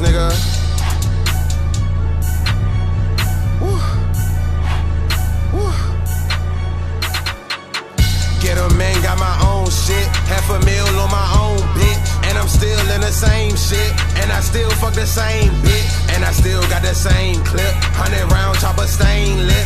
nigga. Get a man, got my own shit. Half a meal on my own bitch. And I'm still in the same shit. And I still fuck the same bitch. And I still got the same clip. Hundred round chopper stainless.